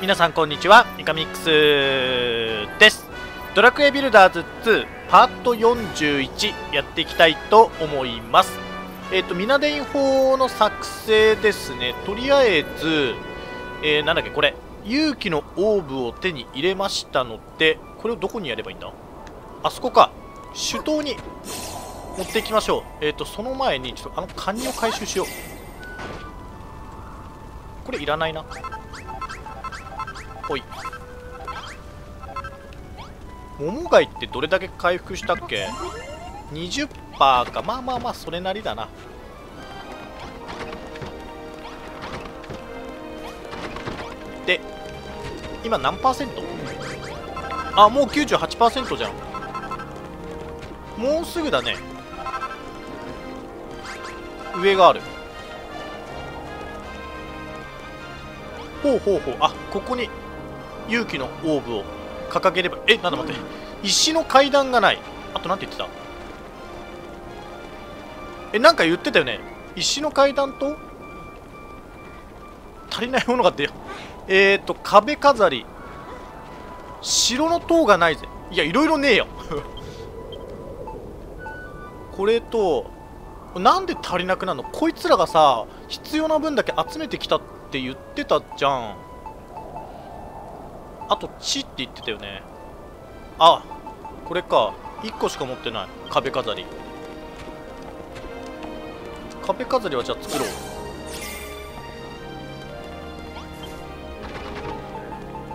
皆さんこんにちは。イカミックスです。ドラクエビルダーズ2パート41やっていきたいと思います。えっ、ー、とミナデイン法の作成ですね。とりあえず、えー、なんだっけこれ。勇気のオーブを手に入れましたのでこれをどこにやればいいんだ？あそこか。首都に持っていきましょう。えっ、ー、とその前にちょっとあのカニを回収しよう。これいらないな。ほい。桃貝ってどれだけ回復したっけ？20%か。まあまあまあそれなりだな。で今何パーセント？あもう98%じゃん。もうすぐだね。上がある。ほうほうほう。あここに。勇気のオーブを掲げれば。えなんだ待って。石の階段がない。あと何て言ってた？えなんか言ってたよね。石の階段と？足りないものが出よ。えっ、ー、と壁飾り。城の塔がないぜ。いやいろいろねえよ。これとなんで足りなくなるの？こいつらがさ必要な分だけ集めてきたって言ってたじゃん。あと「地」って言ってたよね。あこれか。1個しか持ってない。壁飾り。壁飾りはじゃあ作ろう。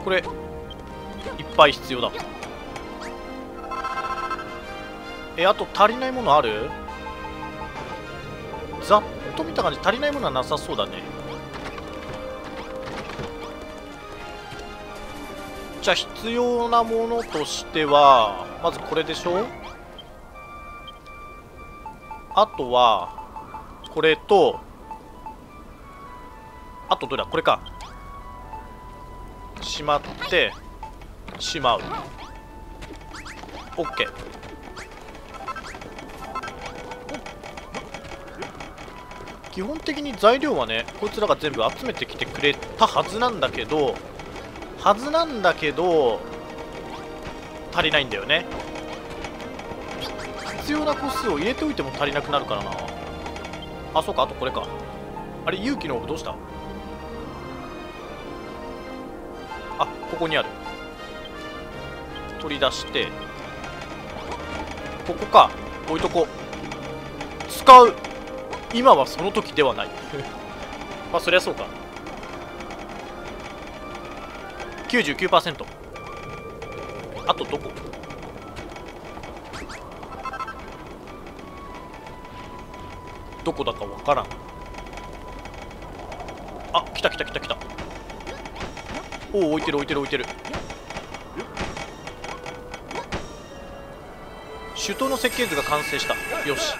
これいっぱい必要だ。えあと足りないものある？ざっと見た感じ。足りないものはなさそうだね。じゃ必要なものとしてはまずこれでしょ？あとはこれとあとどれだ？これか。しまってしまう。OK 基本的に材料はねこいつらが全部集めてきてくれたはずなんだけどはずなんだけど足りないんだよね。必要な個数を入れておいても足りなくなるからな。あそうかあとこれか。あれ勇気のオブどうした？あここにある。取り出して。ここか。置いとこ使う。今はその時ではない。まあそりゃそうか。99%あとどこ？どこだかわからん。あ来た来た来た来た。おお置いてる置いてる置いてる。首都の設計図が完成した。よし。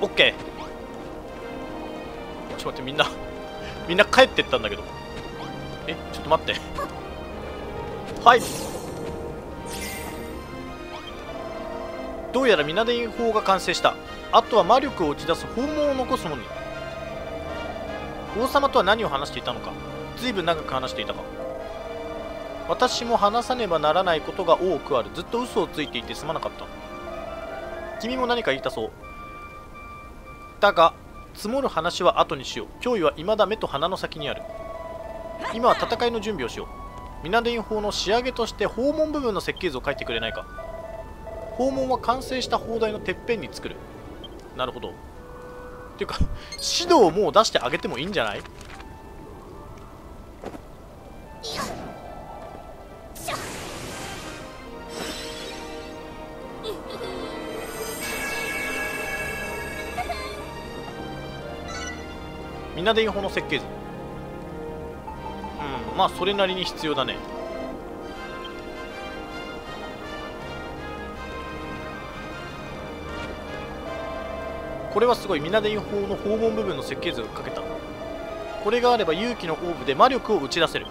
オッケみんな帰ってったんだけど。えちょっと待って。はい。どうやら皆伝法が完成した。あとは魔力を打ち出す訪問を残すのに。王様とは何を話していたのか。随分長く話していたか。私も話さねばならないことが多くある。ずっと嘘をついていてすまなかった。君も何か言いたそう。だが積もる話は後にしよう。脅威は未だ目と鼻の先にある。今は戦いの準備をしよう。ミナデイン法の仕上げとして訪問部分の設計図を書いてくれないか。訪問は完成した砲台のてっぺんに作る。なるほど。っていうか指導をもう出してあげてもいいんじゃない？稲田法の設計図。うんまあそれなりに必要だね。これはすごいみんなでイン法の訪問部分の設計図をかけた。これがあれば勇気のオーブで魔力を打ち出せる。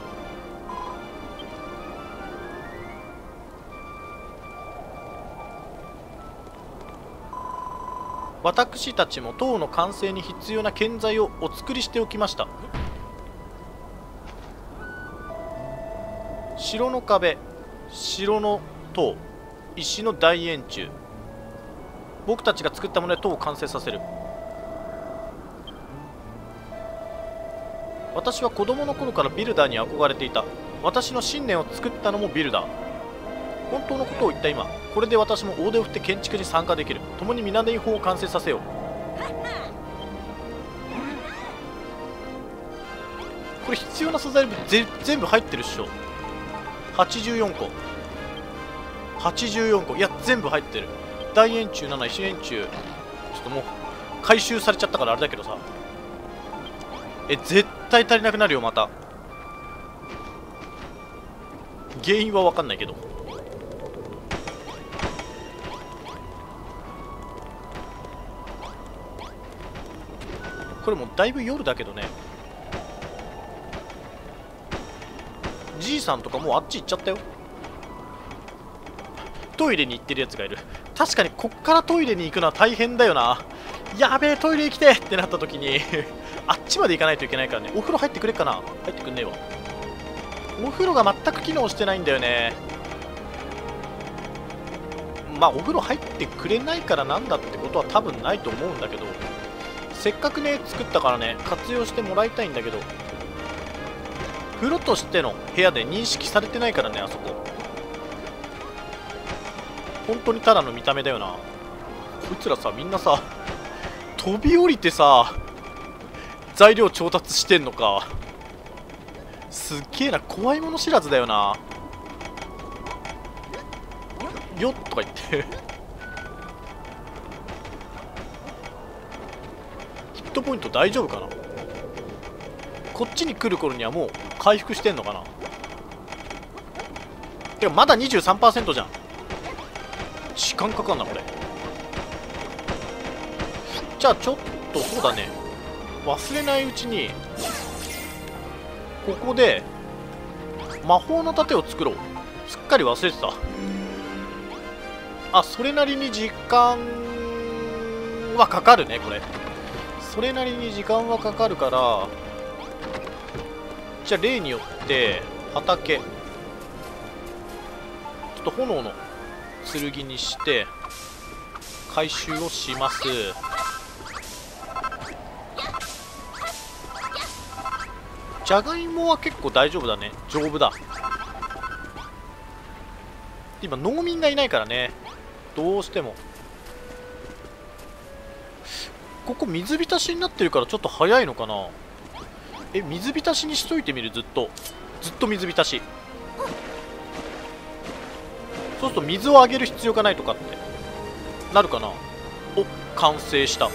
私たちも塔の完成に必要な建材をお作りしておきました。城の壁城の塔石の大円柱。僕たちが作ったもので塔を完成させる。私は子供の頃からビルダーに憧れていた。私の信念を作ったのもビルダー。本当のことを言った今これで私も大手を振って建築に参加できる。共に南法を完成させよう。これ必要な素材全部入ってるっしょ。84個。84個。いや全部入ってる。大円柱7石円柱。ちょっともう回収されちゃったからあれだけどさ。え絶対足りなくなるよまた。原因は分かんないけど。これもだいぶ夜だけどね。じいさんとかもうあっち行っちゃったよ。トイレに行ってるやつがいる。確かにこっからトイレに行くのは大変だよな。やべえトイレ行きてってなった時にあっちまで行かないといけないからね。お風呂入ってくれっかな。入ってくんねえわ。お風呂が全く機能してないんだよね。まあお風呂入ってくれないからなんだってことは多分ないと思うんだけど。せっかくね作ったからね活用してもらいたいんだけど。風呂としての部屋で認識されてないからねあそこ。本当にただの見た目だよな。こいつらさみんなさ飛び降りてさ材料調達してんのか。すっげえな怖いもの知らずだよな。よっとか言って。トポイント大丈夫かな？こっちに来る頃にはもう回復してんのかな？てかまだ23%じゃん。時間かかんなこれ。じゃあちょっとそうだね。忘れないうちにここで魔法の盾を作ろう。すっかり忘れてた。あそれなりに時間はかかるねこれ。それなりに時間はかかるからじゃあ例によって畑ちょっと炎の剣にして回収をします。じゃがいもは結構大丈夫だね。丈夫だ。今農民がいないからね。どうしても。ここ水浸しになってるからちょっと早いのかな？え水浸しにしといてみる？ずっと。ずっと水浸し。そうすると水をあげる必要がないとかって。なるかな？お完成した。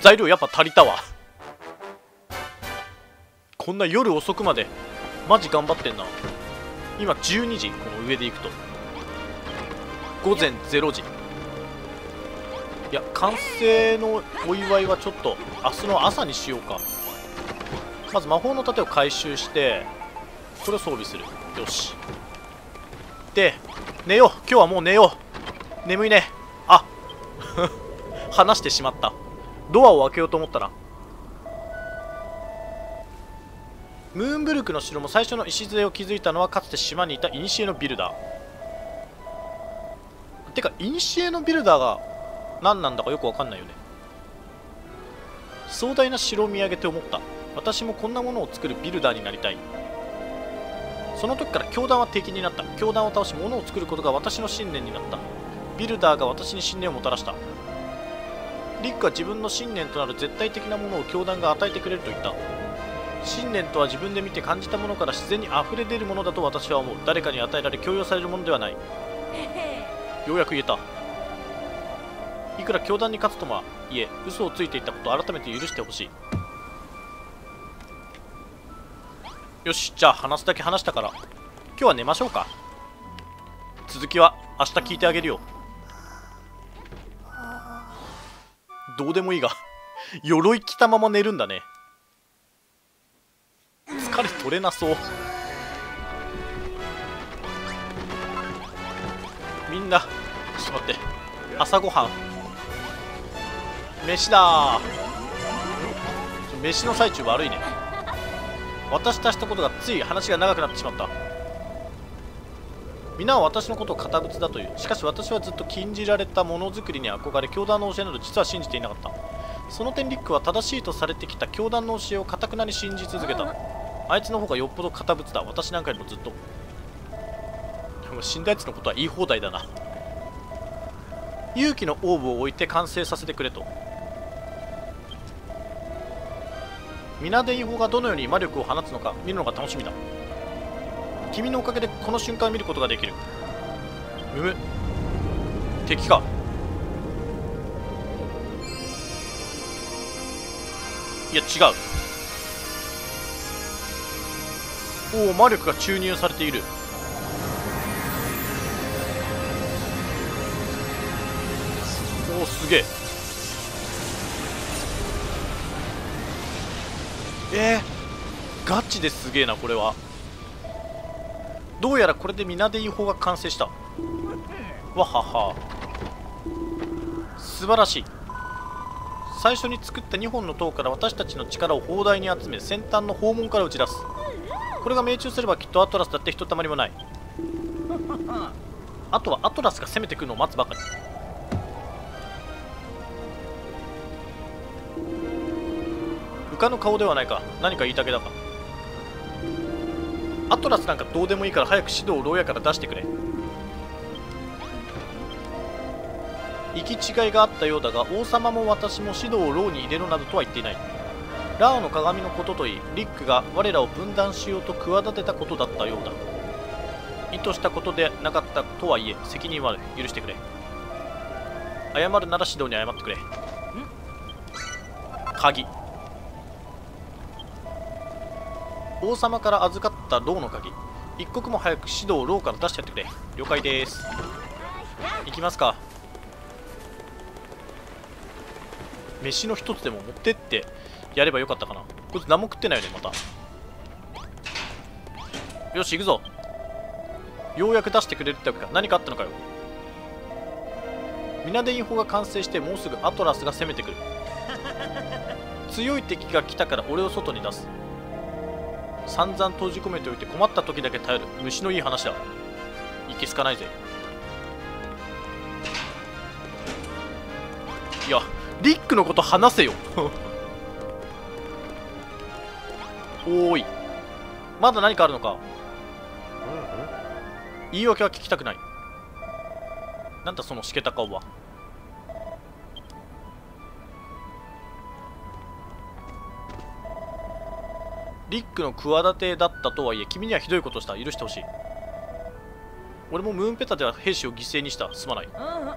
材料やっぱ足りたわ。こんな夜遅くまで。マジ頑張ってんな。今12時この上で行くと。午前0時。いや完成のお祝いはちょっと明日の朝にしようか。まず魔法の盾を回収してこれを装備する。よし。で寝よう。今日はもう寝よう。眠いね。あ。話してしまった。ドアを開けようと思ったらムーンブルクの城も最初の礎を築いたのはかつて島にいた古のビルダー。てか古のビルダーが何なんだかよくわかんないよね。壮大な城を見上げて思った。私もこんなものを作るビルダーになりたい。その時から教団は敵になった。教団を倒し物を作ることが私の信念になった。ビルダーが私に信念をもたらした。リックは自分の信念となる絶対的なものを教団が与えてくれると言った。信念とは自分で見て感じたものから自然に溢れ出るものだと私は思う。誰かに与えられ強要されるものではない。ようやく言えた。いくら教団に勝つとはいえ嘘をついていたことを改めて許してほしい。よしじゃあ話すだけ話したから今日は寝ましょうか。続きは明日聞いてあげるよ。どうでもいいが鎧着たまま寝るんだね。疲れ取れなそう。みんなちょっと待って。朝ごはん。飯だ。飯の最中悪いね。私たちとことがつい話が長くなってしまった。皆は私のことを堅物だという。しかし私はずっと禁じられたものづくりに憧れ教団の教えなど実は信じていなかった。その点リックは正しいとされてきた教団の教えをかたくなに信じ続けた。あいつの方がよっぽど堅物だ。私なんかよりもずっと。でも死んだやつのことは言い放題だな。勇気のオーブを置いて完成させてくれと。皆で違法がどのように魔力を放つのか見るのが楽しみだ。君のおかげでこの瞬間を見ることができる。むむ。敵か。いや違う。おお魔力が注入されている。おおすげえ。えー、ガチですげえなこれは。どうやらこれで皆で違法が完成した。わはは。素晴らしい。最初に作った2本の塔から私たちの力を砲台に集め先端の訪問から打ち出す。これが命中すればきっとアトラスだってひとたまりもない。あとはアトラスが攻めてくるのを待つばかり。浮かぬ顔ではないか。何か言いたげだか。アトラスなんかどうでもいいから早く指導を牢屋から出してくれ。行き違いがあったようだが王様も私も指導を牢に入れろなどとは言っていない。ラオの鏡のことといいリックが我らを分断しようと企てたことだったようだ。意図したことでなかったとはいえ責任はある。許してくれ。謝るなら指導に謝ってくれ。鍵。王様から預かった牢の鍵。一刻も早く指導を牢から出してやってくれ。了解です。行きますか。飯の一つでも持ってって。やればよかったかな。こいつ何も食ってないよねまた。よし行くぞ。ようやく出してくれるってわけか。何かあったのかよ。皆でインフォが完成してもうすぐアトラスが攻めてくる。強い敵が来たから俺を外に出す。散々閉じ込めておいて困った時だけ頼る。虫のいい話だ。いけすかないぜ。いやリックのこと話せよ。おーい。まだ何かあるのか。言い訳は聞きたくない。なんだそのしけた顔はリックの企てだったとはいえ君にはひどいことした。許してほしい。俺もムーンペタでは兵士を犠牲にした。すまない。あ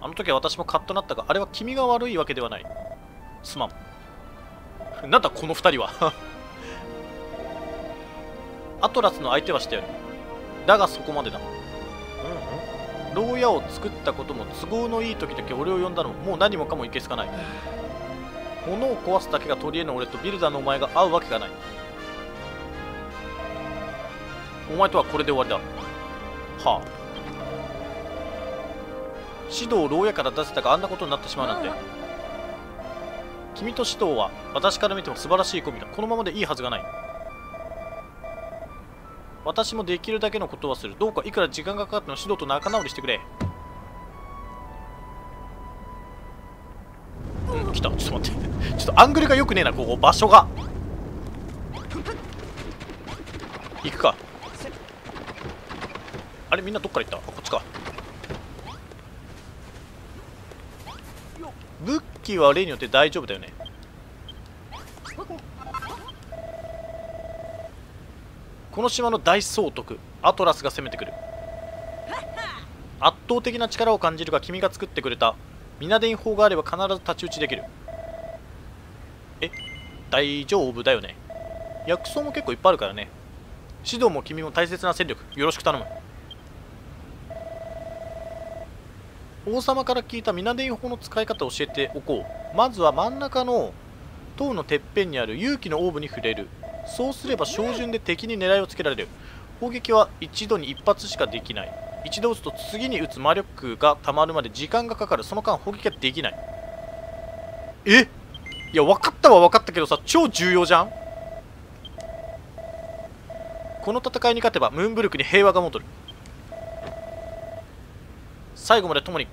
の時は私もカッとなったがあれは君が悪いわけではない。すまん。なんだこの2人は。アトラスの相手はしてやる。だがそこまでだ。牢屋を作ったことも都合のいい時だけ俺を呼んだのももう何もかもいけすかない物を壊すだけが取り柄の俺とビルダーのお前が会うわけがない。お前とはこれで終わりだ。はあ。指導を牢屋から出せたがあんなことになってしまうなんて。君と指導は私から見ても素晴らしいコンビだ。このままでいいはずがない。私もできるだけのことはする。どうかいくら時間がかかっても指導と仲直りしてくれ。来た。ちょっと待って。ちょっとアングルがよくねえなここ。場所が。行くか。あれみんなどっから行った？あこっちか。武器は例によって大丈夫だよね。この島の大総督アトラスが攻めてくる。圧倒的な力を感じるが君が作ってくれたミナデイン砲があれば必ず太刀打ちできる。え大丈夫だよね。薬草も結構いっぱいあるからね。指導も君も大切な戦力。よろしく頼む。王様から聞いたミナデイ砲の使い方を教えておこう。まずは真ん中の塔のてっぺんにある勇気のオーブに触れる。そうすれば照準で敵に狙いをつけられる。砲撃は一度に一発しかできない。一度撃つと次に撃つ魔力が溜まるまで時間がかかる。その間砲撃ができない。え？いや分かったは分かったけどさ超重要じゃん？この戦いに勝てばムーンブルクに平和が戻る。最後まで共に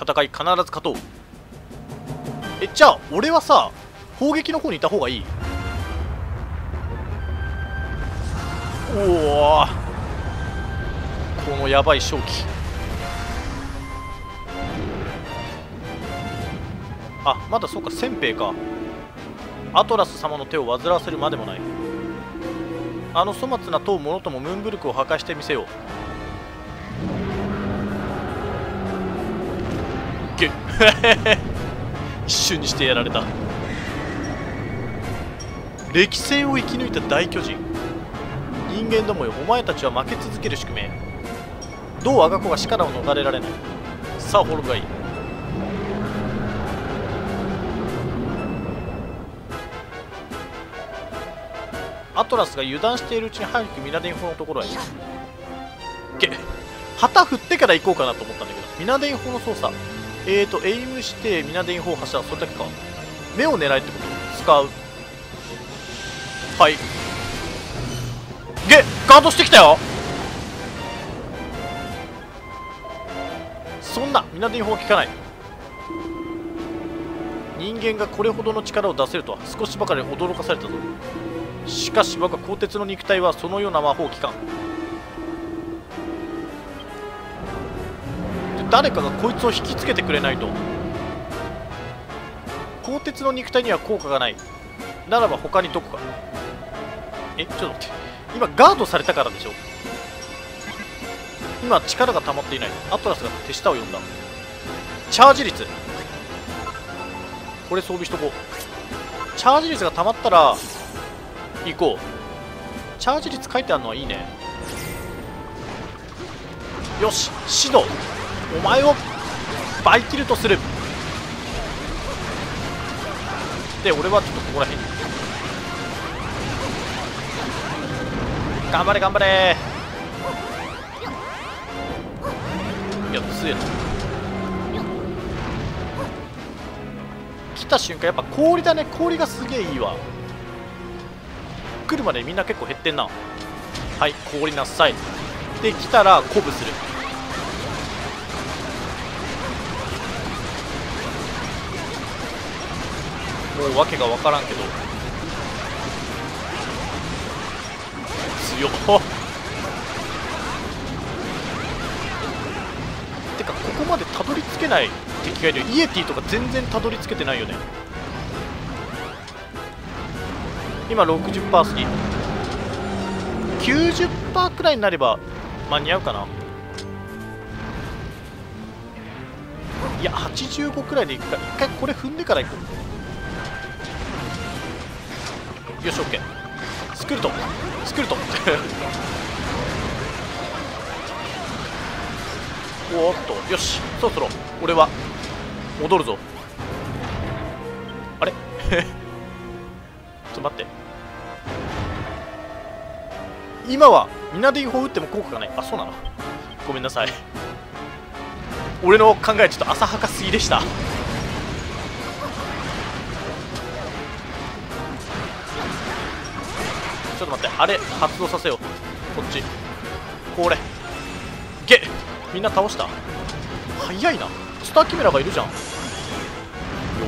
戦い必ず勝とう。えじゃあ俺はさ砲撃の方にいた方がいい？おおこのやばい正気あまだそうか先兵か。アトラス様の手を煩わせるまでもない。あの粗末な塔ものともムーンブルクを破壊してみせよう。げ 一瞬にしてやられた。歴戦を生き抜いた大巨人。人間どもよお前たちは負け続ける宿命。どう我が子が死からを逃れられない？さあ滅ぶがいいアトラスが油断しているうちに早くミナデン砲のところへ。け旗振ってから行こうかなと思ったんだけど。ミナデン砲の操作。えーとエイムしてミナデン砲発射それだけか。目を狙いってこと？使う。はい。げガードしてきたよ。そんなミナデン砲は効かない。人間がこれほどの力を出せるとは少しばかり驚かされたぞ。しかし我が鋼鉄の肉体はそのような魔法機関誰かがこいつを引きつけてくれないと鋼鉄の肉体には効果がない。ならば他にどこか。えちょっと待って。今ガードされたからでしょ？今力が溜まっていない。アトラスが手下を呼んだ。チャージ率。これ装備しとこう。チャージ率が溜まったら行こう。チャージ率書いてあるのはいいね。よしシドお前をバイキルとする。で俺はちょっとここら辺に。頑張れ頑張れ。や強えな。来た瞬間やっぱ氷だね。氷がすげえいいわ。来るまでみんな結構減ってんな。はい氷なさい。で来たら鼓舞する。もう訳が分からんけど。強っ。けない敵がいる。イエティとか全然たどり着けてないよね。今60%過ぎ90%くらいになれば間に合うかな。いや85くらいでいくか。一回これ踏んでからいくよし OK スクルトスクルト おっと。よしそろそろ。俺は。戻るぞ。あれ？ちょっと待って。今はミナディン砲撃っても効果がない。あそうなの？ごめんなさい。俺の考えちょっと浅はかすぎでした。ちょっと待って。あれ？発動させよう。こっち。これ。ゲみんな倒した？早いな。スターキメラがいるじゃん。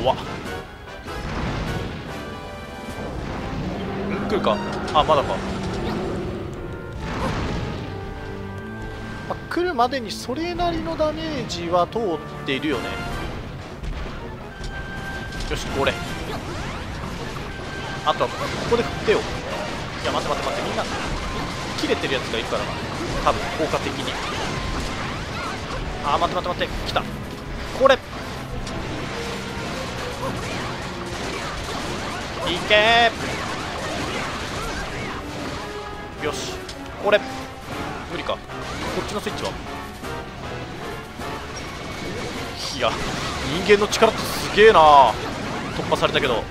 弱っ。ん来るか。あまだか。まあ、来るまでにそれなりのダメージは通っているよね。よしこれあとはここで振ってよ。いや待って待って待ってみんな。切れてるやつがいるからな。多分効果的に。あー待って待って待って来た。これ。いけ。よし。これ。無理か。こっちのスイッチは。いや人間の力ってすげえな。突破されたけど。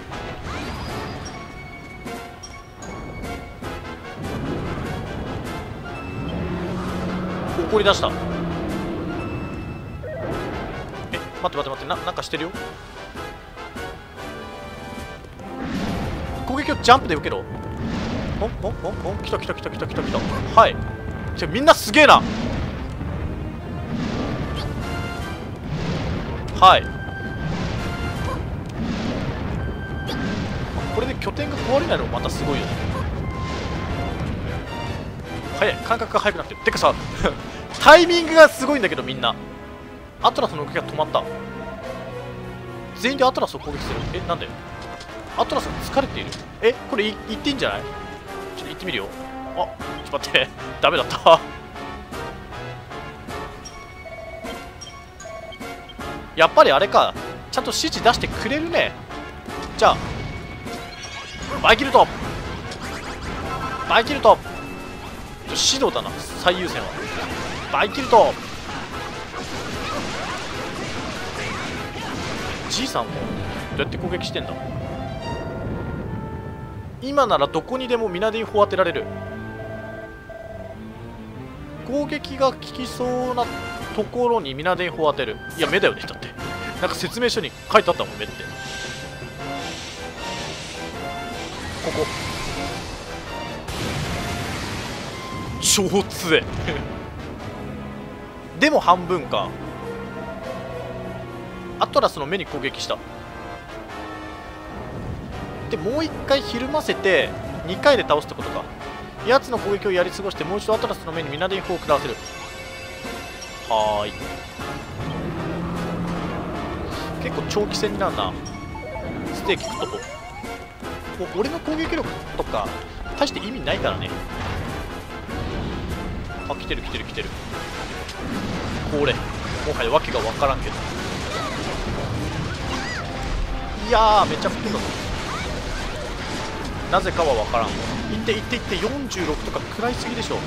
怒り出した。待って待って待ってななんかしてるよ。攻撃をジャンプで受けろ。おおおお来た来た来た来た来た来た。はい。じゃみんなすげえな。はい。これで拠点が壊れないのもまたすごいよね。早い。感覚が速くなってる。てかさ タイミングがすごいんだけどみんな。アトラスの動きが止まった。全員でアトラスを攻撃する。えなんで？アトラスが疲れている。えこれい言っていいんじゃない？ちょっと行ってみるよ。あちょっと待って。ダメだった。やっぱりあれか。ちゃんと指示出してくれるね。じゃあバイキルトバイキルト指導だな。最優先は。バイキルトじいさんも。どうやって攻撃してんだ？今ならどこにでもミナディン砲当てられる。攻撃が効きそうなところにミナディン砲当てる。いや目だよねだって。なんか説明書に書いてあったもん目って。ここ。超強えでも半分か。アトラスの目に攻撃した。でもう一回ひるませて2回で倒すってことか。奴の攻撃をやり過ごしてもう一度アトラスの目にミナディン砲を食らわせる。はーい。結構長期戦になるな。ステーキ食っとこう。もう俺の攻撃力とか大して意味ないからね。あ来てる来てる来てる。これ。もはや訳が分からんけど。いやーめっちゃ吹っ飛んだぞ。なぜかは分からん。いっていっていって46とか食らいすぎでしょ。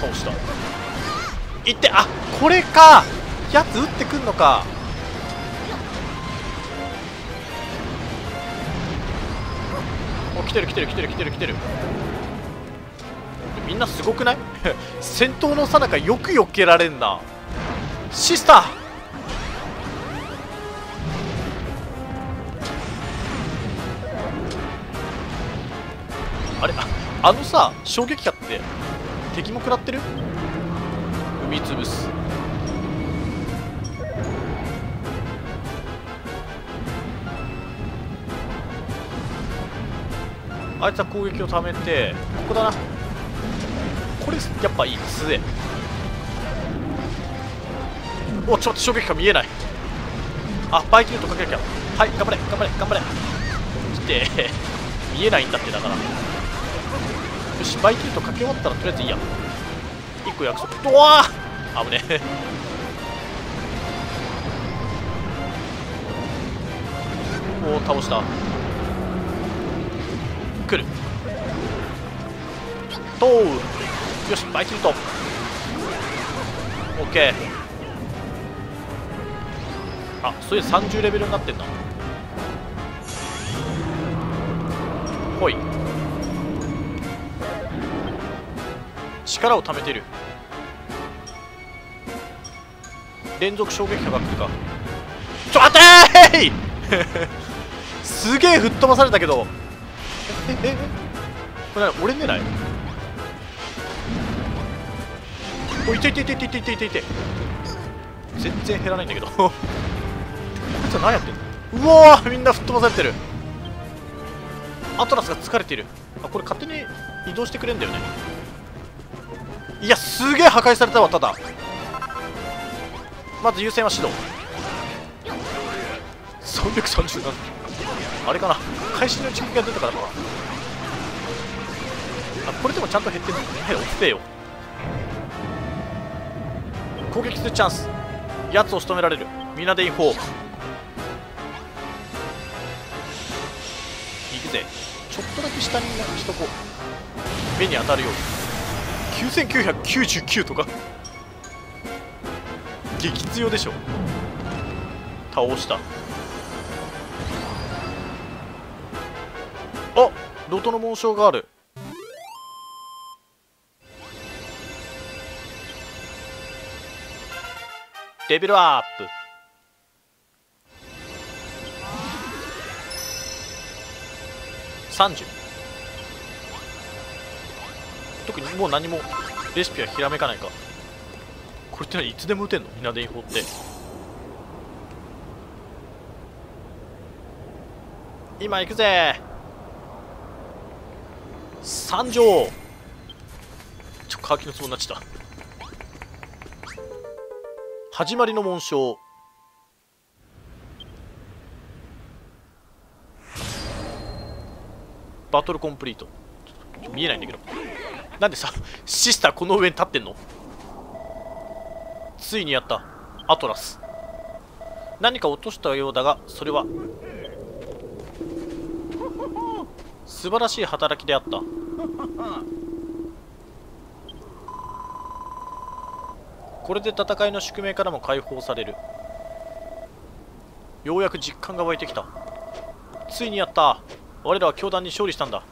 倒した。いってあこれか。やつ撃ってくんのか。お来てる来てる来てる来てる来てる。みんなすごくない？戦闘のさなかよく避けられんな。シスター！あれあのさ衝撃波って敵も食らってる？踏み潰す。あいつは攻撃をためてここだな。これやっぱいい。強えおちょっと衝撃波見えない。あバイキルトかけなきゃ。はい頑張れ頑張れ頑張れ。来て。見えないんだってだから。よしバイキルトかけ終わったらとりあえずいいや。1個約束。うわー危ねえ。おお倒した。来る。とうよしバイキルトオッケー。あそれ30レベルになってんだ。力を貯めてる。連続衝撃波が来るか。ちょ待てー すげえ吹っ飛ばされたけど。これ俺狙い？おいていていていていていていて全然減らないんだけど。こいつは何やってんの？うわみんな吹っ飛ばされてる。アトラスが疲れてる。あこれ勝手に移動してくれんだよね。いやすげえ破壊されたわただ。まず優先は指導。337あれかな。会心の一撃が出たからかな。あこれでもちゃんと減ってるの？はい落ちてよ。攻撃するチャンス。奴を仕留められる。ミナデイン4行くぜ。ちょっとだけ下にしとこう。目に当たるように。9999とか。激強でしょ。倒した。あロトの紋章がある。レベルアップ。30特にもう何もレシピはひらめかないか。これっていつでも打てんの？稲田法って。今行くぜ。参上ちょ乾きの壺になっちゃった。始まりの紋章。バトルコンプリート。見えないんだけど。なんでさシスターこの上に立ってんの？ついにやった。アトラス。何か落としたようだがそれは。素晴らしい働きであった。これで戦いの宿命からも解放される。ようやく実感が湧いてきた。ついにやった。我らは教団に勝利したんだ。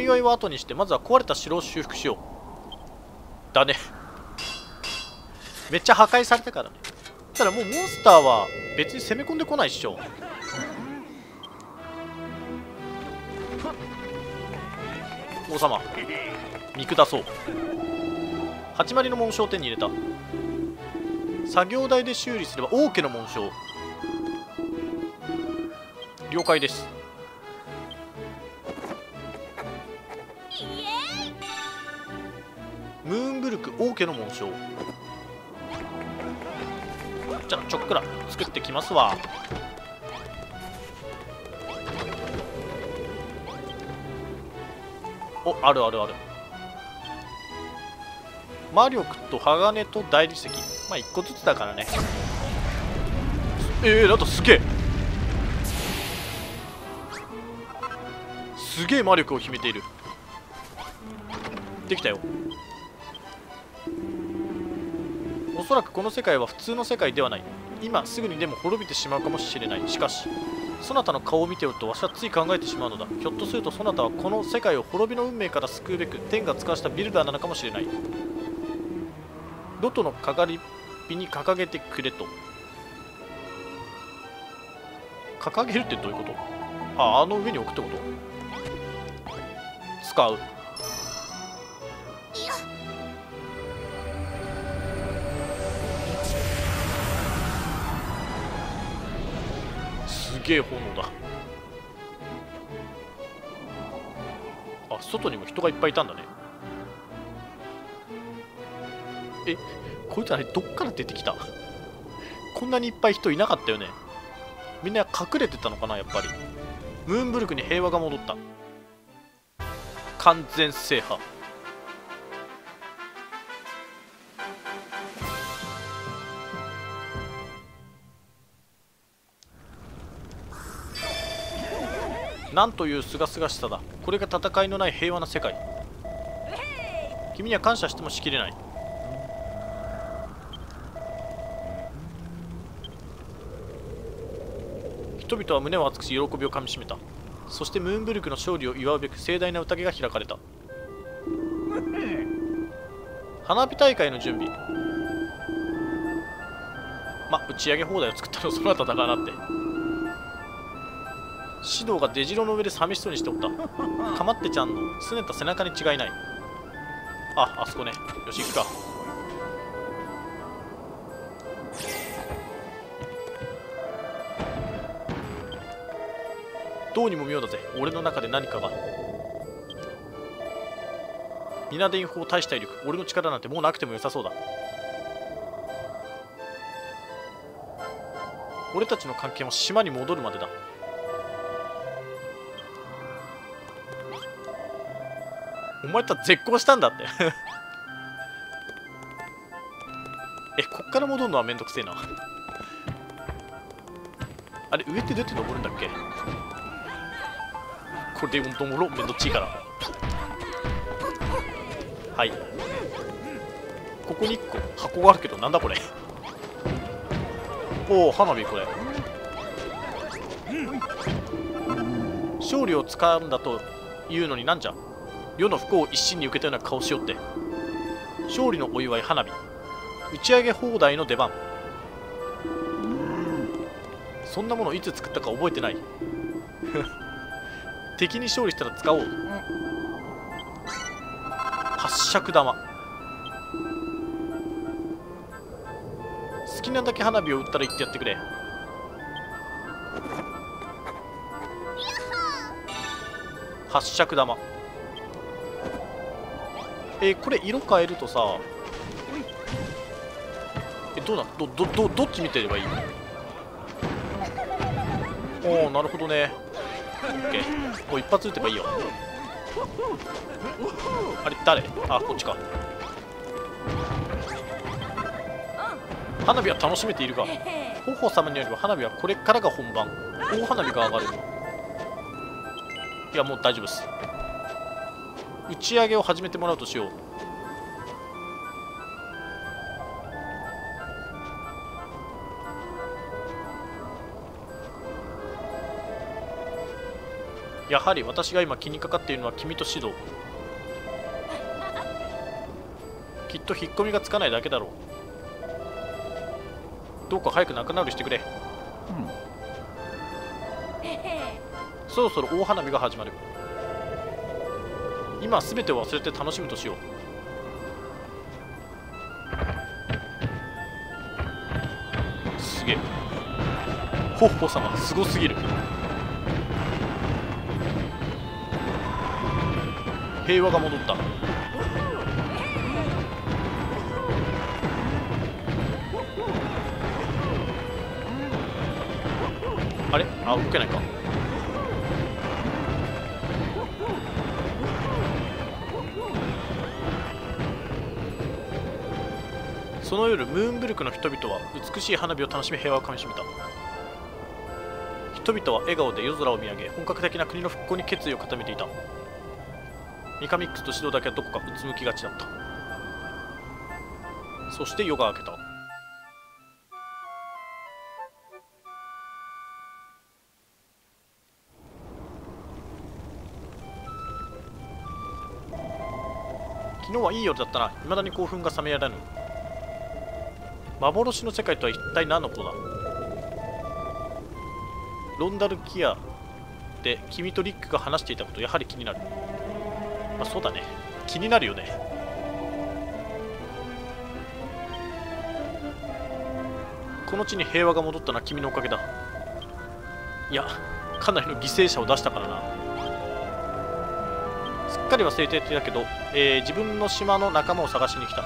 お祝いは後にしてまずは壊れた城を修復しよう。だね。めっちゃ破壊されたからね。ただもうモンスターは別に攻め込んでこないっしょ。王様見下そう。八割の紋章を手に入れた。作業台で修理すれば王家の紋章。了解です。王家の紋章じゃあちょっくら作ってきますわ。おあるあるある。魔力と鋼と大理石。まあ1個ずつだからね。えー、なんとすげえ。すげえ魔力を秘めている。できたよ。そらくこの世界は普通の世界ではない。今すぐにでも滅びてしまうかもしれない。しかしそなたの顔を見ておるとわしはつい考えてしまうのだ。ひょっとするとそなたはこの世界を滅びの運命から救うべく天が使わしたビルダーなのかもしれない。ロトのかがり火に掲げてくれと。掲げるってどういうこと？ああの上に置くってこと？使う。げえ炎だ。あ外にも人がいっぱいいたんだね。えこいつあれどっから出てきた？こんなにいっぱい人いなかったよね。みんな隠れてたのかなやっぱり。ムーンブルクに平和が戻った。完全制覇。なんという清々しさだ。これが戦いのない平和な世界。君には感謝してもしきれない。人々は胸を熱くし喜びをかみしめた。そしてムーンブルクの勝利を祝うべく盛大な宴が開かれた。花火大会の準備。ま打ち上げ放題を作ったのその後だかなって。指導が出城の上で寂しそうにしておった。かまってちゃんのすねた背中に違いない。ああそこね。よし行くか。どうにも妙だぜ。俺の中で何かが。ミナデン法大した威力。俺の力なんてもうなくても良さそうだ。俺たちの関係も島に戻るまでだ。お前とは絶交したんだって。えこっから戻るのはめんどくせえな。あれ上ってどうやって登るんだっけ？これでうんともろめんどっちいから。はい。ここに1個箱があるけどなんだこれ？おお花火これ。勝利をつかんだというのになんじゃ？世の不幸を一身に受けたような顔しよって勝利のお祝い花火打ち上げ放題の出番。そんなものいつ作ったか覚えてない。敵に勝利したら使おう。発射玉。好きなだけ花火を打ったら言ってやってくれ。発射玉。えー、これ色変えるとさえどうなどどどどっち見てればいい？のおおなるほどね。オッケー。もう一発撃てばいいよ。あれ誰？あこっちか。花火は楽しめているがホホ様によりは花火はこれからが本番。大花火が上がる。いやもう大丈夫です。打ち上げを始めてもらうとしよう。やはり私が今気にかかっているのは君と指導きっと引っ込みがつかないだけだろう。どうか早く仲直りしてくれ、うん、そろそろ大花火が始まる今すべてを忘れて楽しむとしよう。すげえ。ホッホ様すごすぎる。平和が戻った。あれ？あ動けないか。その夜ムーンブルクの人々は美しい花火を楽しみ平和をかみしめた。人々は笑顔で夜空を見上げ本格的な国の復興に決意を固めていた。ミカミックスと指導だけはどこかうつむきがちだった。そして夜が明けた。昨日はいい夜だったな。未だに興奮が冷めやらぬ。幻の世界とは一体何のことだ？ロンダルキアで君とリックが話していたことやはり気になる。まあそうだね。気になるよね。この地に平和が戻ったのは君のおかげだ。いやかなりの犠牲者を出したからな。すっかり忘れていたけど、えー、自分の島の仲間を探しに来た。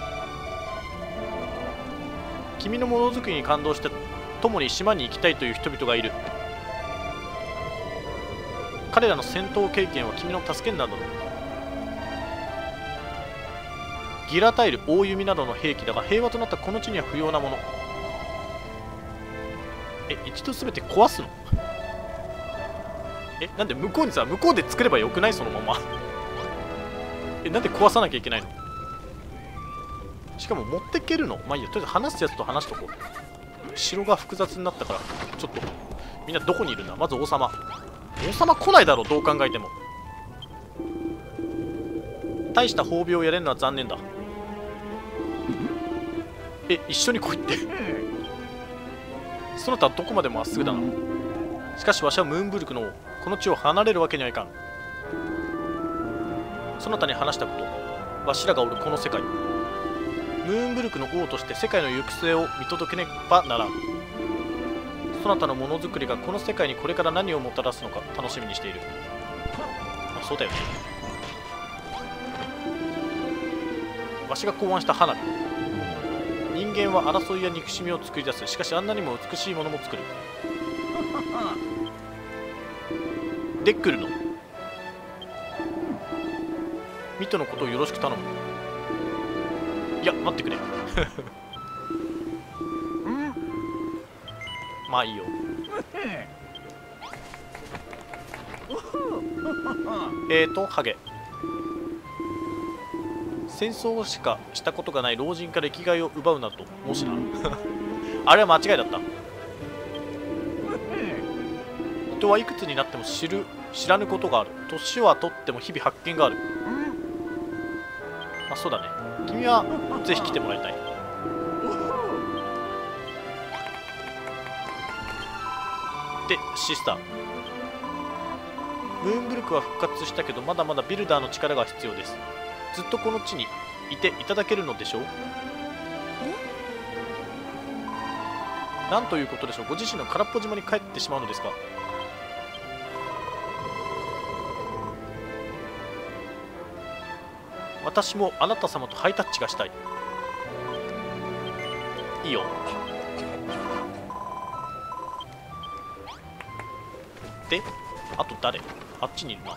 君のものづくりに感動して共に島に行きたいという人々がいる。彼らの戦闘経験は君の助けになるだギラタイル大弓などの兵器だが平和となったこの地には不要なもの。え一度全て壊すの？えなんで向こうにさ向こうで作ればよくない？そのまま。えなんで壊さなきゃいけないの？しかも持ってけるの？まあいいやとりあえず話すやつと話しとこう。城が複雑になったからちょっとみんなどこにいるんだ？まず王様。王様来ないだろどう考えても。大した褒美をやれるのは残念だ。え一緒に来いって。その他どこまでもまっすぐだな。しかしわしはムーンブルクのこの地を離れるわけにはいかん。そなたに話したこと。わしらがおるこの世界。ムーンブルクの王として世界の行く末を見届けねばならん。そなたのものづくりがこの世界にこれから何をもたらすのか楽しみにしている。あそうだよね。わしが考案した花火。人間は争いや憎しみを作り出す。しかしあんなにも美しいものも作る。で来るの。ミトのことをよろしく頼む。いや待ってくれ。まあいいよ。えーとハゲ。戦争しかしたことがない老人から生きがいを奪うなともしなあれは間違いだった。人はいくつになっても知る知らぬことがある。年はとっても日々発見がある。あそうだね君はぜひ来てもらいたい。でシスター。ムーンブルクは復活したけどまだまだビルダーの力が必要です。ずっとこの地にいていただけるのでしょう？なんということでしょう？ご自身の空っぽ島に帰ってしまうのですか？私もあなた様とハイタッチがしたい。いいよ。であと誰？あっちにいるな。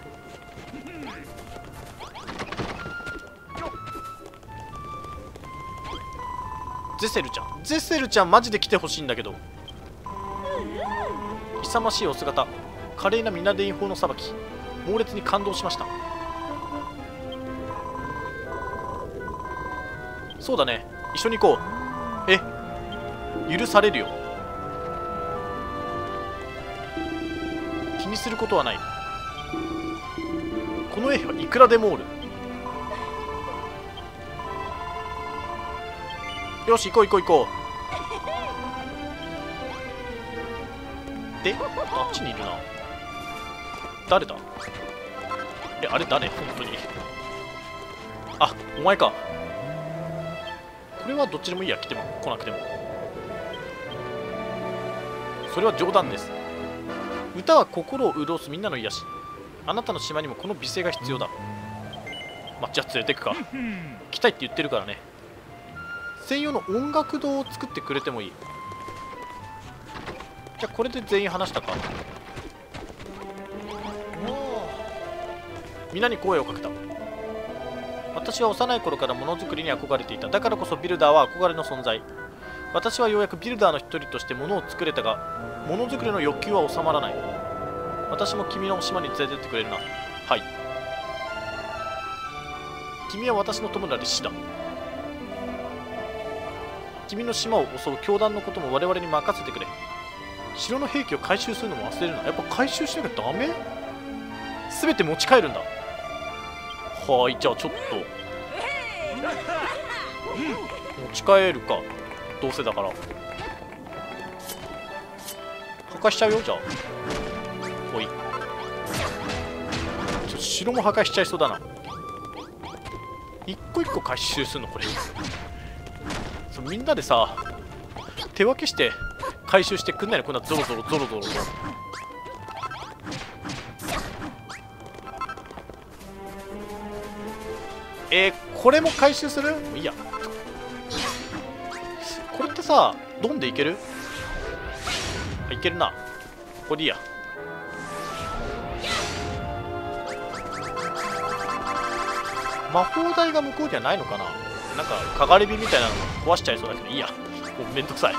ゼセルちゃん。ゼセルちゃんマジで来てほしいんだけど。勇ましいお姿。華麗なミナデイン砲のさばき。猛烈に感動しました。そうだね。一緒に行こう。え許されるよ。気にすることはない。この絵はいくらでもおる。よし行こう行こう行こう。であっちにいるな。誰だ？えあれ誰？本当に。あお前か。はどっちでもいいや来ても来なくても。それは冗談です。歌は心を潤すみんなの癒し。あなたの島にもこの美声が必要だ。まあ、じゃあ連れてくか。来たいって言ってるからね。専用の音楽堂を作ってくれてもいい。じゃあこれで全員話したか。皆に声をかけた。私は幼い頃からものづくりに憧れていた。だからこそビルダーは憧れの存在。私はようやくビルダーの一人としてものを作れたがものづくりの欲求は収まらない。私も君の島に連れてってくれるな。はい。君は私の友達死だ。君の島を襲う教団のことも我々に任せてくれ。城の兵器を回収するのも忘れるな。やっぱ回収しなきゃダメ？全て持ち帰るんだ。はいじゃあちょっと。持ち帰るか。どうせだから。破壊しちゃうよじゃあ。ほい。ちょっと城も破壊しちゃいそうだな。一個一個回収するのこれ。そうみんなでさ手分けして回収してくんないの？こんなゾロゾロゾロゾロ。とえー、これも回収する？いいや。これってさドンでいける？いけるな。これでいいや。魔法台が向こうにはないのかな？なんかかがり火みたいなの壊しちゃいそうだけどいいや。もうめんどくさい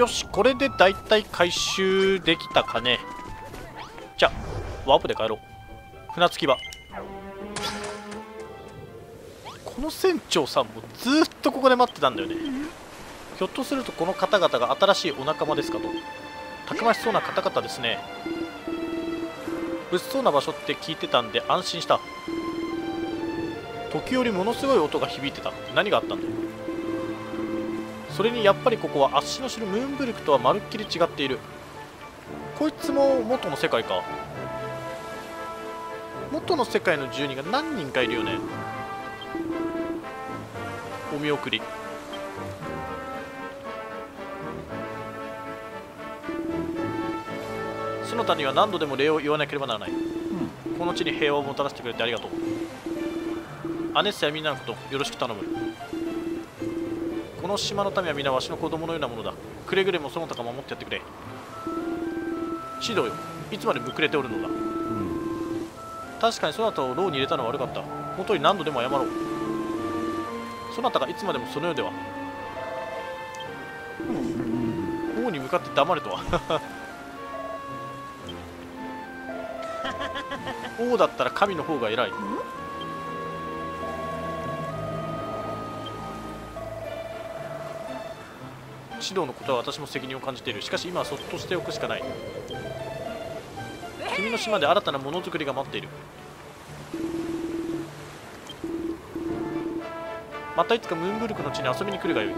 よしこれで大体回収できたかね。じゃあワープで帰ろう。船着き場。この船長さんもずっとここで待ってたんだよね。ひょっとするとこの方々が新しいお仲間ですかと。たくましそうな方々ですね。物騒な場所って聞いてたんで安心した。時折ものすごい音が響いてた。何があったんだよ。それにやっぱりここはあっしの城ムーンブルクとはまるっきり違っている。こいつも元の世界か。元の世界の住人が何人かいるよね。お見送り。その他には何度でも礼を言わなければならない、この地に平和をもたらしてくれてありがとう。アネッサやみんなのことよろしく頼む。の島の民は皆わしの子供のようなものだ。くれぐれもその他か守ってやってくれ。指導よ。いつまでむくれておるのだ。確かにそなたを牢に入れたのは悪かった。本当に何度でも謝ろう。そなたがいつまでもその世では。王に向かって黙れとは。王だったら神の方が偉い指導のことは私も責任を感じている。しかし今はそっとしておくしかない。君の島で新たなものづくりが待っている。またいつかムーンブルクの地に遊びに来るがよい。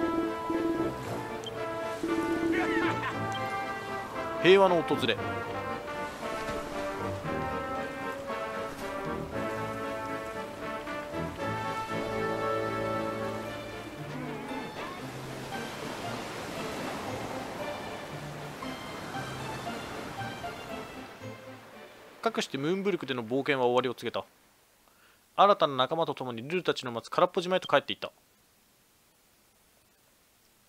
平和の訪れ。くしてムーンブルクでの冒険は終わりを告げた。新たな仲間と共にルルたちの待つ空っぽ島へと帰っていった。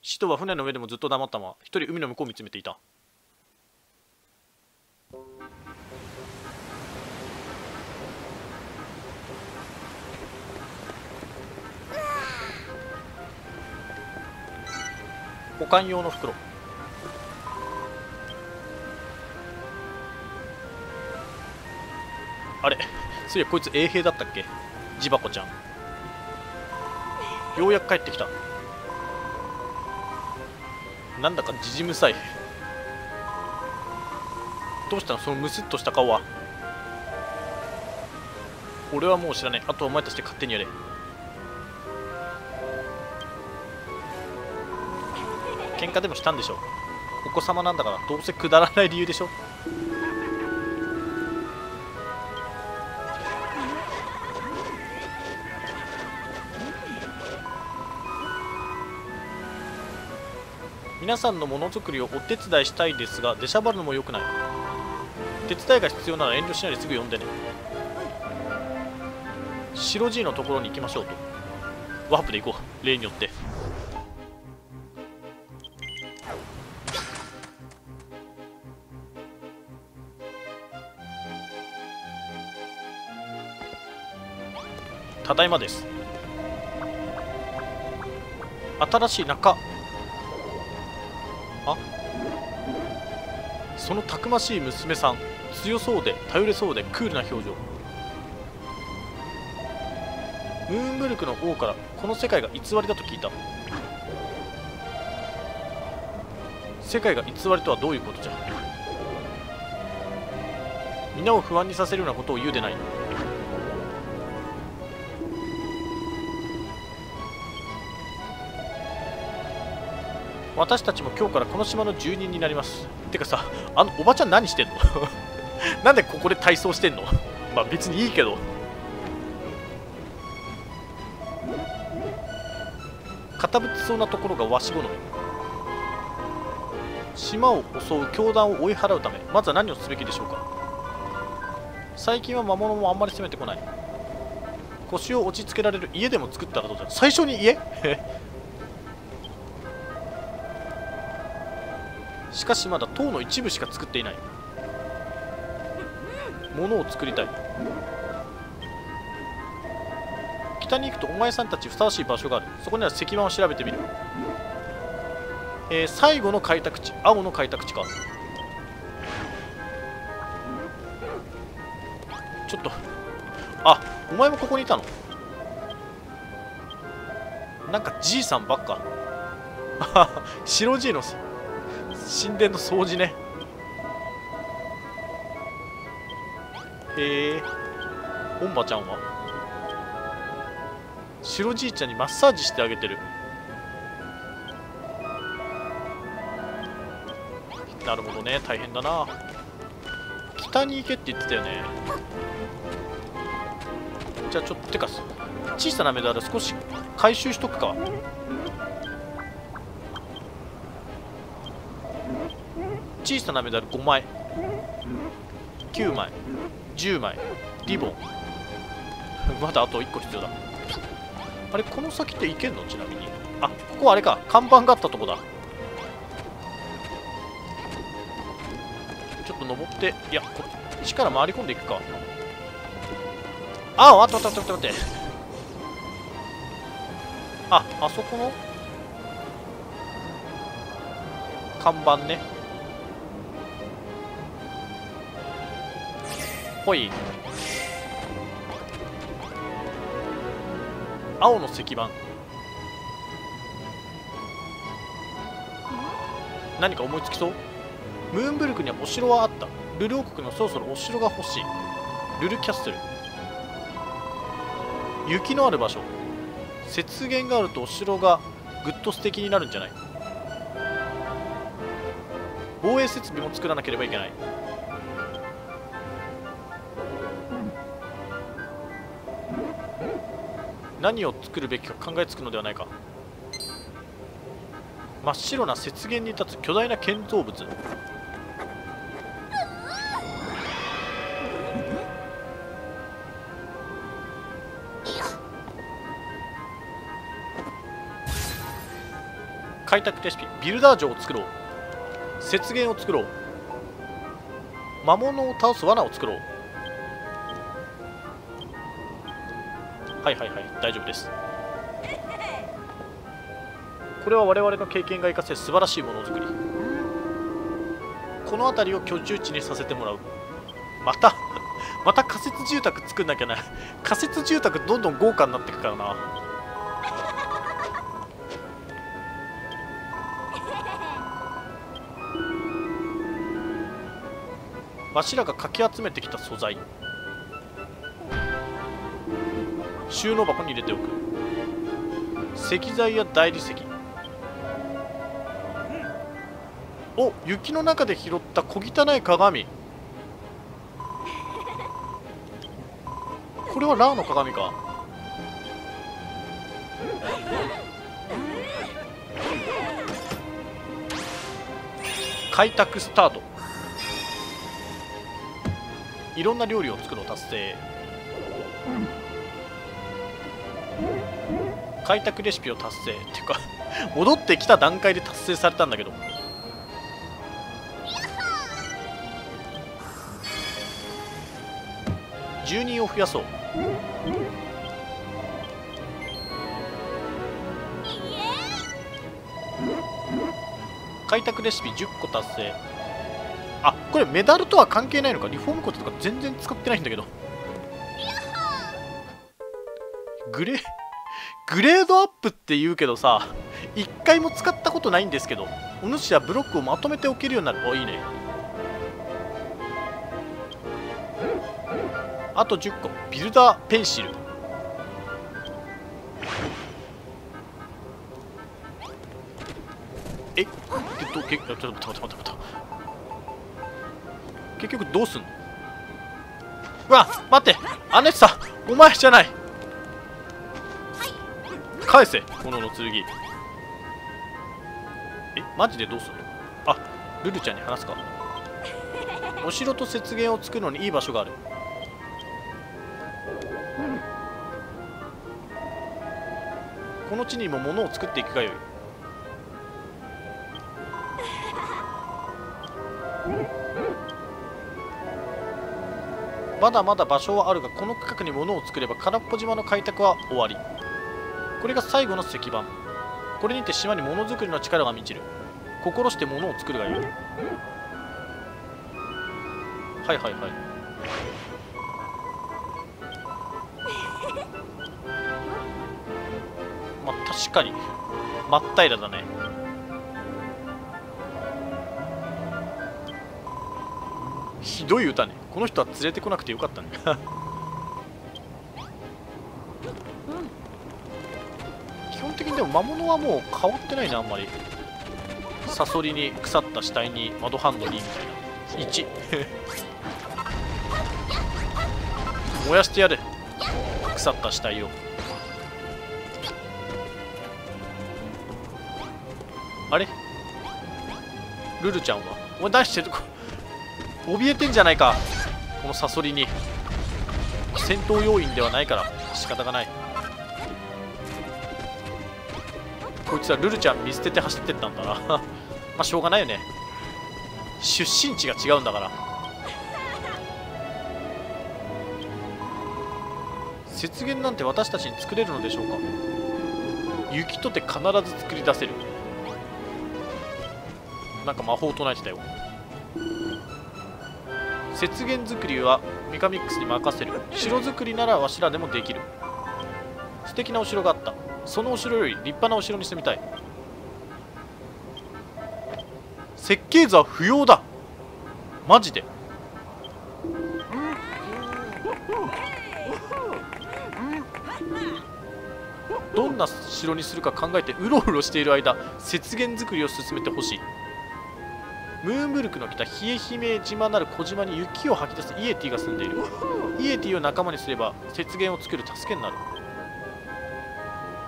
使徒は船の上でもずっと黙ったまま一人海の向こうを見つめていた。保管用の袋。あれそういやこいつ衛兵だったっけ？ジバコちゃん。ようやく帰ってきた。なんだかじじむさいどうしたの？そのムスッとした顔は。俺はもう知らない。あとお前たちで勝手にやれ。喧嘩でもしたんでしょお子様なんだからどうせくだらない理由でしょ。皆さんのものづくりをお手伝いしたいですが出しゃばるのも良くない。手伝いが必要なら遠慮しないですぐ呼んでね。白 G のところに行きましょうと。ワープで行こう。例によって。ただいまです。新しい中。そのたくましい娘さん強そうで頼れそうでクールな表情。ムーンブルクの王からこの世界が偽りだと聞いた。世界が偽りとはどういうことじゃ。皆を不安にさせるようなことを言うでない。私たちも今日からこの島の住人になります。てかさあのおばちゃん何してんの？なんでここで体操してんの？まあ別にいいけど。堅物そうなところがわし好み。島を襲う強弾を追い払うためまずは何をすべきでしょうか？最近は魔物もあんまり攻めてこない。腰を落ち着けられる家でも作ったらどうだ？最初に家？しかしまだ塔の一部しか作っていない。ものを作りたい。北に行くとお前さんたちふさわしい場所がある。そこには石板を調べてみる。えー、最後の開拓地青の開拓地か。ちょっと。あお前もここにいたの？なんかじいさんばっか。白じいの神殿の掃除ね。へえ。本場ちゃんは？白じいちゃんにマッサージしてあげてる。なるほどね。大変だな。北に行けって言ってたよね。じゃあちょっとてか小さなメダル少し回収しとくか。小さなメダル5枚。9枚。10枚。リボン。まだあと1個必要だ。あれこの先っていけんの？ちなみに。あここあれか。看板があったとこだ。ちょっと登って。いやこっちから回り込んでいくか。あ待って待って待って待って。ああそこの看板ね。ほい。青の石板。何か思いつきそう？ムーンブルクにはお城はあった。ルル王国のそろそろお城が欲しい。ルルキャッスル。雪のある場所。雪原があるとお城がぐっと素敵になるんじゃない？防衛設備も作らなければいけない。何を作るべきか考えつくのではないか。真っ白な雪原に立つ巨大な建造物。開拓レシピ。ビルダー城を作ろう。雪原を作ろう。魔物を倒す罠を作ろう。はいはいはい。大丈夫です。これは我々の経験が生かせ素晴らしいものづくり。この辺りを居住地にさせてもらう。また また仮設住宅作んなきゃな。仮設住宅どんどん豪華になっていくからな。わしらがかき集めてきた素材。収納箱に入れておく。石材や大理石。お雪の中で拾った小汚い鏡。これはラーの鏡か。開拓スタート。いろんな料理を作るの達成。開拓レシピを達成。っていうか 戻ってきた段階で達成されたんだけど。住人を増やそう。開拓レシピ10個達成。あこれメダルとは関係ないのか。リフォームコードとか全然使ってないんだけど。グレー。グレードアップって言うけどさ一回も使ったことないんですけどお主はブロックをまとめておけるようになる。おいいね。あと10個。ビルダーペンシル。え？どけちょっと待って待って待って。結局どうすんの？うわ待って。アネッサお前じゃない。返せ炎の剣。えマジでどうする？のあルルちゃんに話すか。お城と雪原を作るのにいい場所がある。この地にも物を作っていくがよい。まだまだ場所はあるがこの区画に物を作れば空っぽ島の開拓は終わりこれが最後の石板。これにて島に物作りの力が満ちる。心して物を作るがよい。はいはいはい。まあ確かに。真っ平らだね。ひどい歌ね。この人は連れてこなくてよかったね魔物はもう変わってないねあんまり。サソリに腐った死体に窓ハンドにみたいな。1 燃やしてやれ。腐った死体を。あれ？ルルちゃんは？お前出してるこ 怯えてんじゃないか。このサソリに。戦闘要員ではないから仕方がない。こいつはルルちゃん見捨てて走ってったんだな。まあしょうがないよね。出身地が違うんだから。雪原なんて私たちに作れるのでしょうか。雪とて必ず作り出せる。なんか魔法唱えてたよ。雪原作りはミカミックスに任せる。城作りならわしらでもできる。素敵なお城があった。そのお城より立派なお城にしてみたい。設計図は不要だ。マジで。どんな城にするか考えてうろうろしている間雪原作りを進めてほしい。ムーンブルクの北冷え姫島なる小島に雪を吐き出すイエティが住んでいる。イエティを仲間にすれば雪原を作る助けになる。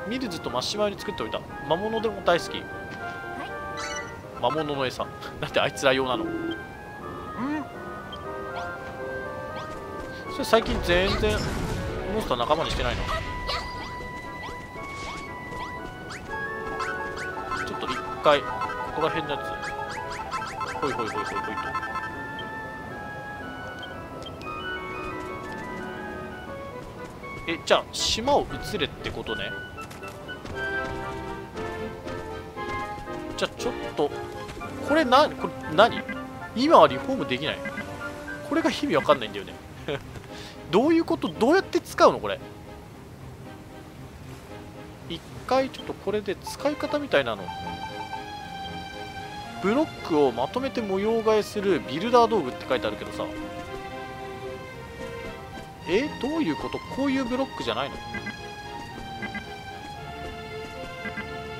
ミルズとマシュマロに作っておいた。魔物でも大好き。魔物の餌。なんであいつら用なの？それ最近全然モンスター仲間にしてないの？ちょっと一回ここら辺のやつ。ほいほいほいほいほいと。えじゃあ島を移れってことねこれなこれ何？今はリフォームできない。これが意味わかんないんだよね。どういうことどうやって使うのこれ？一回ちょっとこれで使い方みたいなの。ブロックをまとめて模様替えするビルダー道具って書いてあるけどさ。え？どういうこと？こういうブロックじゃないの？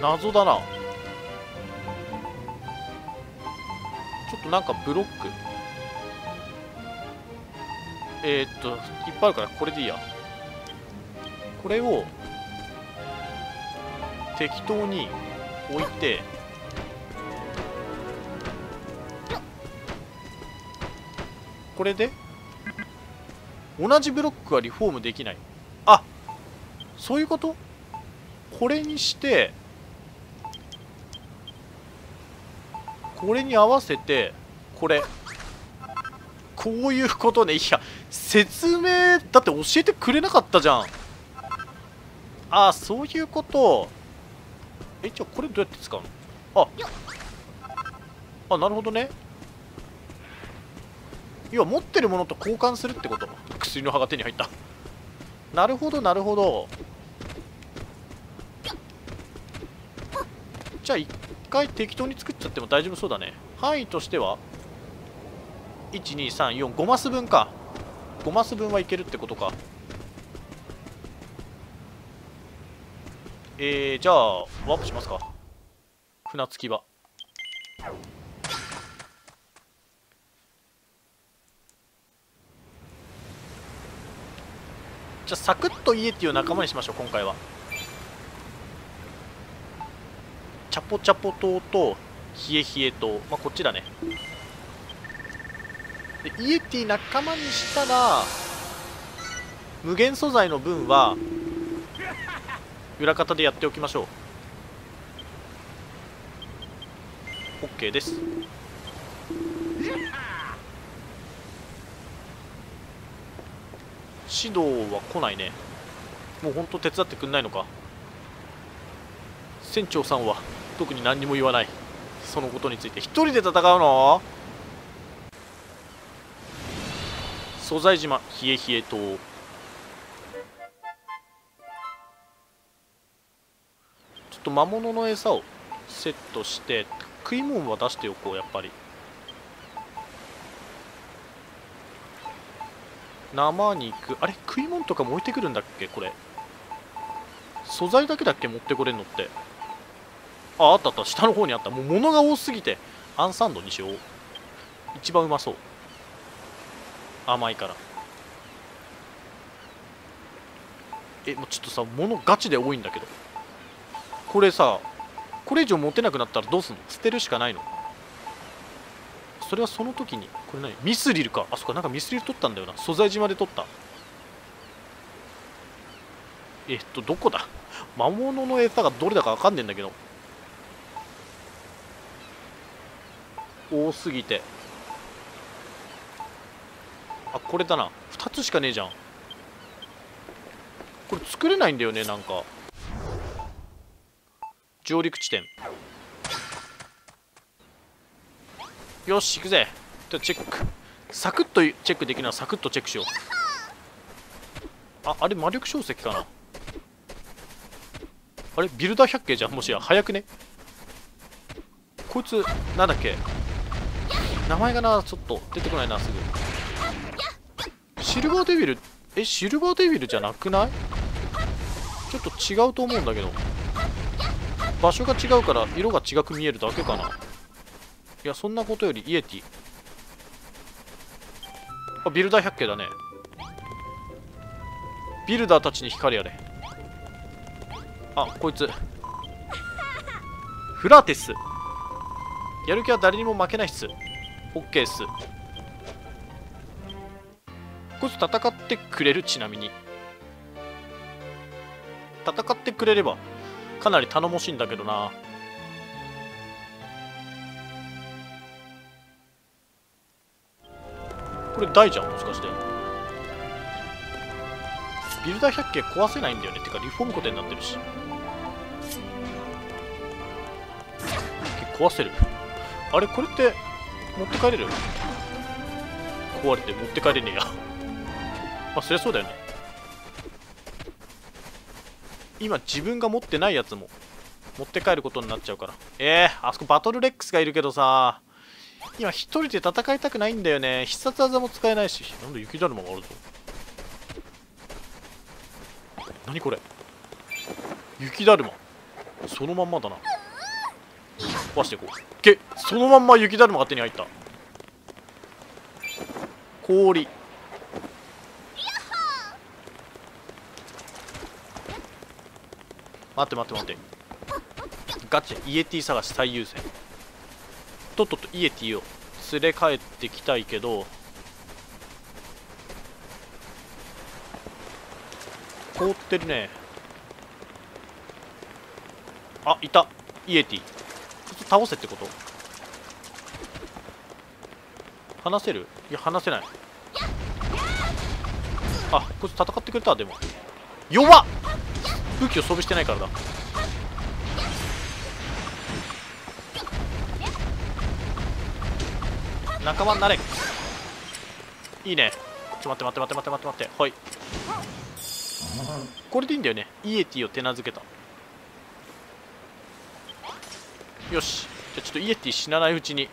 謎だな。ちょっとなんかブロック。えー、っといっぱいあるからこれでいいや。これを適当に置いてこれで同じブロックはリフォームできない。あそういうこと？これにしてこれに合わせてこれ。こういうことね。いや説明だって教えてくれなかったじゃん。ああそういうこと。えじゃあこれどうやって使うの？あ。あなるほどね。要は持ってるものと交換するってこと。薬の葉が手に入った。なるほどなるほど。じゃあ一回適当に作っちゃっても大丈夫そうだね。範囲としては？12345マス分か。5マス分はいけるってことか。えー、じゃあワープしますか。船着き場。じゃあサクッとイエティを仲間にしましょう今回は。チャポチャポ島とヒエヒエ島。まあこっちだね。でイエティ仲間にしたら無限素材の分は裏方でやっておきましょう。OK です。指導は来ないね。もうほんと手伝ってくんないのか。船長さんは。特に何にも言わない。そのことについて。一人で戦うの？素材島。冷え冷え島。ちょっと魔物の餌をセットして食い物は出しておこうやっぱり。生肉。あれ？食い物とかも置いてくるんだっけ？これ。素材だけだっけ？持ってこれんのってああったあった。下の方にあった。もう物が多すぎてアンサンドにしよう。一番うまそう。甘いから。えもうちょっとさ物ガチで多いんだけど。これさこれ以上持てなくなったらどうすんの？捨てるしかないの？それはその時にこれ何？ミスリルか。あそっかなんかミスリル取ったんだよな。素材島で取った。えっとどこだ？魔物の餌がどれだか分かんねえんだけど。多すぎて。あこれだな。2つしかねえじゃん。これ作れないんだよねなんか。上陸地点。よし行くぜ。じゃチェック。サクッとチェックできるのはサクッとチェックしよう。ああれ魔力小石かな。あれビルダー百景じゃんもしや。早くね。こいつなんだっけ。名前がなちょっと出てこないなすぐ。シルバーデビル？えシルバーデビルじゃなくない？ちょっと違うと思うんだけど。場所が違うから色が違く見えるだけかな。いやそんなことよりイエティ。あビルダー百景だね。ビルダーたちに光やれ。あこいつ。フラテス。やる気は誰にも負けないっす。オッケーっす。こいつ戦ってくれる？ちなみに。戦ってくれればかなり頼もしいんだけどな。これ大じゃんもしかして。ビルダー百景壊せないんだよね。てかリフォームコテになってるし。壊せる。あれこれって持って帰れる？壊れて持って帰れねえや。ま あそりゃそうだよね。今自分が持ってないやつも持って帰ることになっちゃうから。えー、あそこバトルレックスがいるけどさ。今一人で戦いたくないんだよね。必殺技も使えないし。なんで雪だるまがあるぞ。何これ？雪だるま。そのまんまだな。壊していこう。けそのまんま雪だるまが手に入った。氷。待って待って待って。ガチイエティ探し最優先。とっととイエティを連れ帰ってきたいけど。凍ってるね。あいた。イエティ。倒せってこと？話せる？いや話せない。あこいつ戦ってくれた？でも。弱っ！武器を装備してないからだ。仲間になれ。いいね。ちょ待って待って待って待って待って待って。はい。これでいいんだよね。イエティを手なずけた。よし。じゃあちょっとイエティ死なないうちに。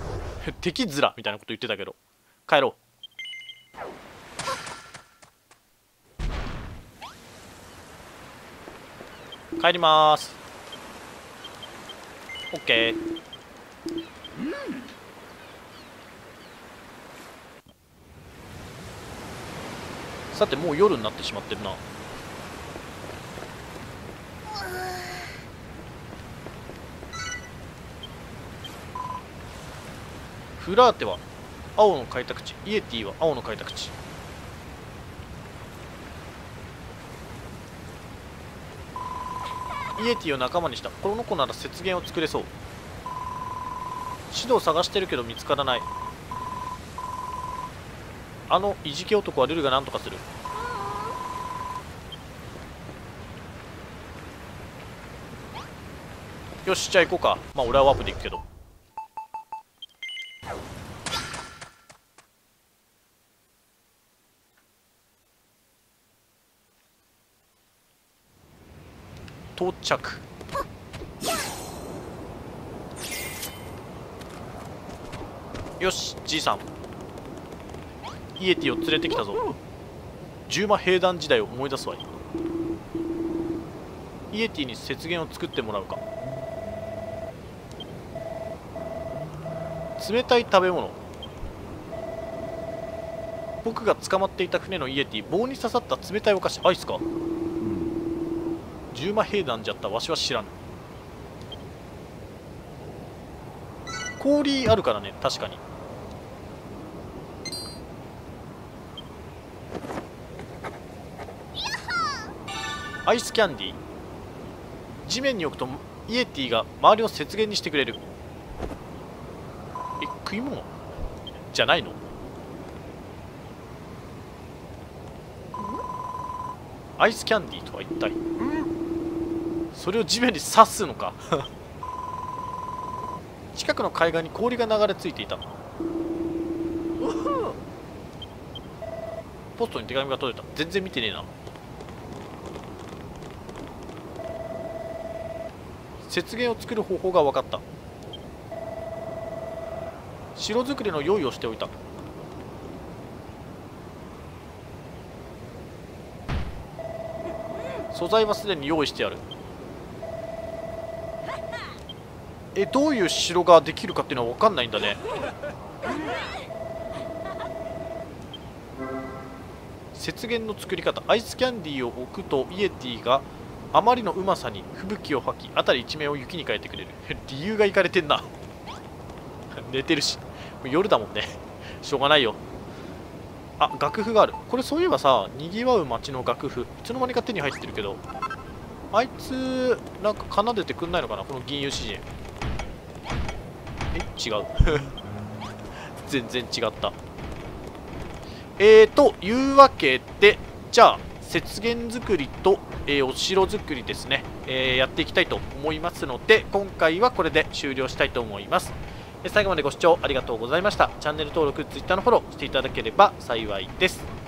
敵面みたいなこと言ってたけど。帰ろう。帰ります。オッケー。さてもう夜になってしまってるな。フラーテは青の開拓地。イエティは青の開拓地。イエティを仲間にした。この子なら雪原を作れそう。指導探してるけど見つからない。あのいじけ男はルルが何とかする。よしじゃあ行こうか。まあ俺はワープで行くけど。着。よしじいさん。イエティを連れてきたぞ。十魔兵団時代を思い出すわ。いイエティに雪原を作ってもらうか。冷たい食べ物。僕が捕まっていた船のイエティ棒に刺さった冷たいお菓子アイスか。十魔兵団じゃったわしは知らん。氷あるからね確かに。アイスキャンディー。地面に置くとイエティが周りを雪原にしてくれる。え食い物？じゃないの？アイスキャンディーとは一体？それを地面に刺すのか。近くの海岸に氷が流れ着いていた。ポストに手紙が届いた。全然見てねえな。雪原を作る方法が分かった。城作りの用意をしておいた。素材はすでに用意してあるえどういう城ができるかっていうのは分かんないんだね。雪原の作り方。アイスキャンディーを置くとイエティがあまりのうまさに吹雪を吐き辺り一面を雪に変えてくれる。理由がいかれてんな。寝てるし。夜だもんね。しょうがないよ。あ楽譜がある。これそういえばさにぎわう街の楽譜。いつの間にか手に入ってるけど。あいつなんか奏でてくんないのかな？この銀融詩人。え？違う。全然違った。えーというわけでじゃあ雪原作りと、えー、お城作りですね、えー、やっていきたいと思いますので今回はこれで終了したいと思います。最後までご視聴ありがとうございました。チャンネル登録 Twitter のフォローしていただければ幸いです